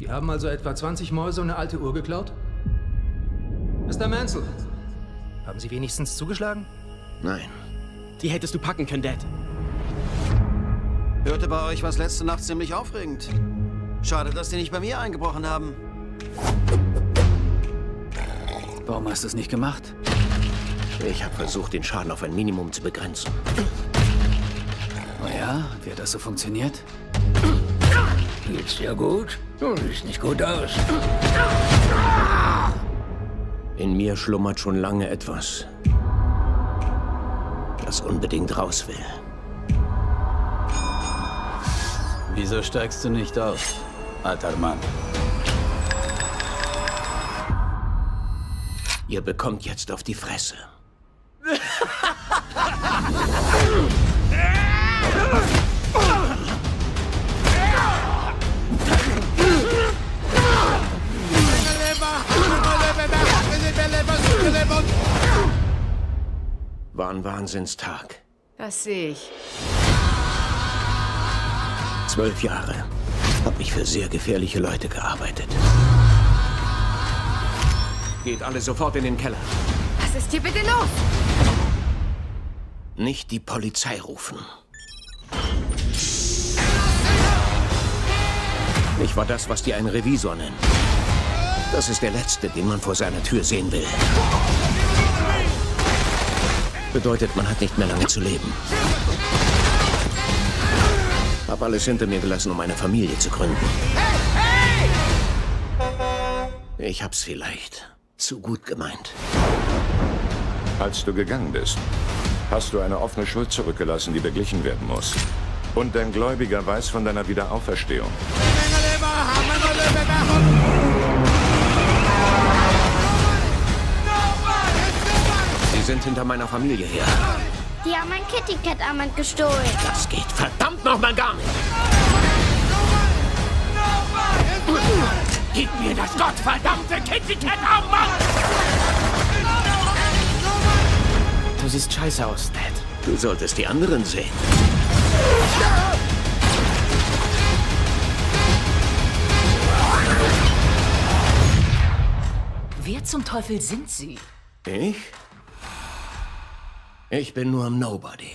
Die haben also etwa 20 Mäuse und eine alte Uhr geklaut? Mr. Mansell, haben Sie wenigstens zugeschlagen? Nein. Die hättest du packen können, Dad. Hörte bei euch was letzte Nacht ziemlich aufregend. Schade, dass die nicht bei mir eingebrochen haben. Warum hast du es nicht gemacht? Ich habe versucht, den Schaden auf ein Minimum zu begrenzen. Oh ja, wie hat das so funktioniert? Geht's dir gut? Du siehst nicht gut aus. In mir schlummert schon lange etwas, das unbedingt raus will. Wieso steigst du nicht aus, alter Mann? Ihr bekommt jetzt auf die Fresse. War ein Wahnsinnstag. Das sehe ich. Zwölf Jahre habe ich für sehr gefährliche Leute gearbeitet. Geht alle sofort in den Keller. Was ist hier bitte los? Nicht die Polizei rufen. Ich war das, was die einen Revisor nennen. Das ist der Letzte, den man vor seiner Tür sehen will. Bedeutet, man hat nicht mehr lange zu leben. Hab alles hinter mir gelassen, um eine Familie zu gründen. Ich hab's vielleicht zu gut gemeint. Als du gegangen bist, hast du eine offene Schuld zurückgelassen, die beglichen werden muss. Und dein Gläubiger weiß von deiner Wiederauferstehung. Sind hinter meiner Familie her. Die haben mein Kitty Cat Armband gestohlen. Das geht verdammt nochmal gar nicht. Gib mir das gottverdammte Kitty Cat Armband! Du siehst scheiße aus, Dad. Du solltest die anderen sehen. Wer zum Teufel sind Sie? Ich? Ich bin nur! Nobody!